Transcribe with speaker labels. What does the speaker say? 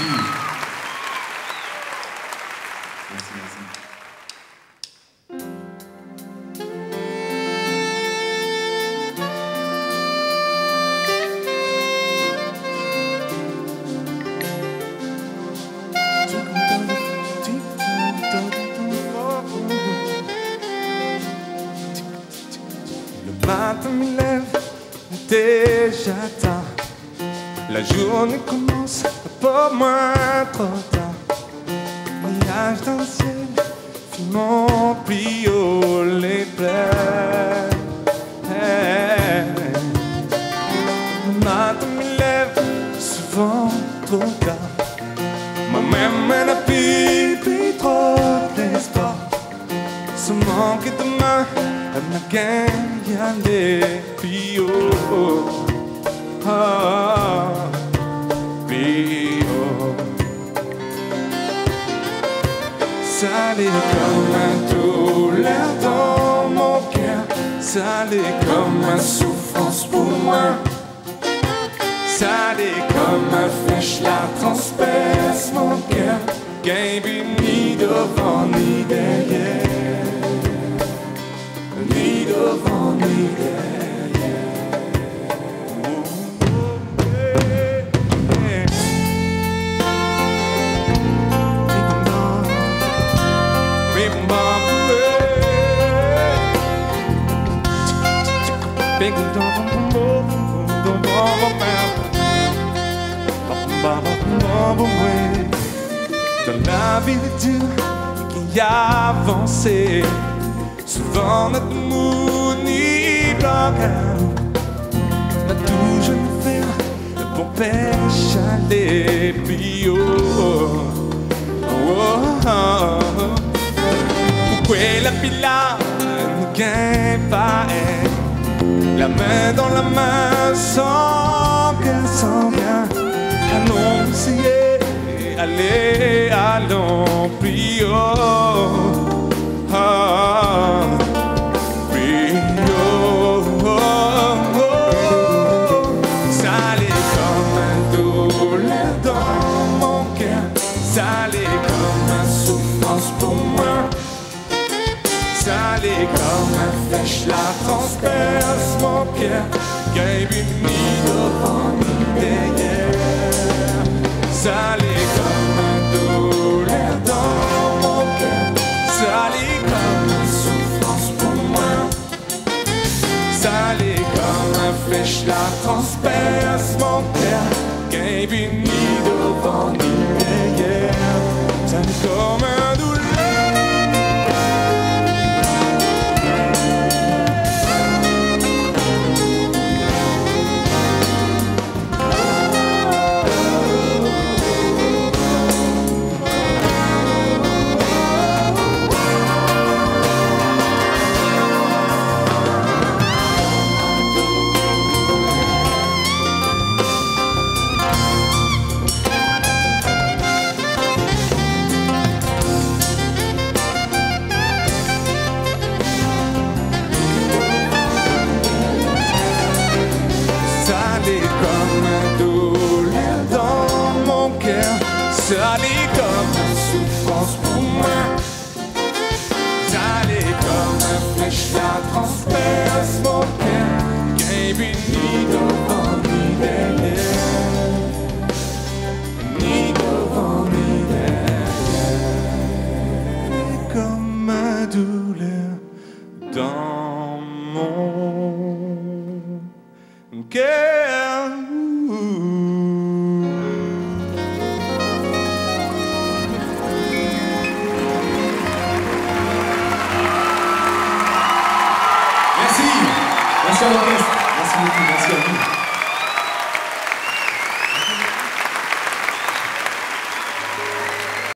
Speaker 1: Merci. Merci, merci.
Speaker 2: Le matin me lève déjà tard. La journée commence pas moins trop tard. Voyage dans le ciel, fit mon pli haut les plaies. Le matin me lève souvent trop tard. Moi-même, elle a pipi trop d'espoir. Ce manque de main, elle m'a gagné plus haut. Salé comme un douleur dans mon cœur, salé comme une souffrance pour moi. Salé comme un flèche, la transperce mon cœur, Gaby ni devant ni derrière, ni devant ni derrière. Dans la vie de Dieu qui a avancé, souvent notre mood ni blocage n'a toujours fait le bon pêche plus haut. Oh, oh, oh. Pourquoi la pila ne gagne pas elle? La main dans la main sans bien, sans bien Annoncier, allez, allons haut Ah, plus haut Salé comme un douleur dans mon cœur. Salé comme une souffrance Salé comme un flèche, la transperce mon cœur Gaby ni devant ni derrière Salé comme un douleur dans mon cœur. Salé comme une souffrance pour moi. Salé comme un flèche, la transperce mon cœur. Gaby ni devant ni derrière Salé comme Salé comme une souffrance pour moi. Salé comme un flèche, la transperce mon cœur. Gaby ni devant ni derrière Ni devant ni derrière Comme un douleur dans mon
Speaker 1: Muchas gracias.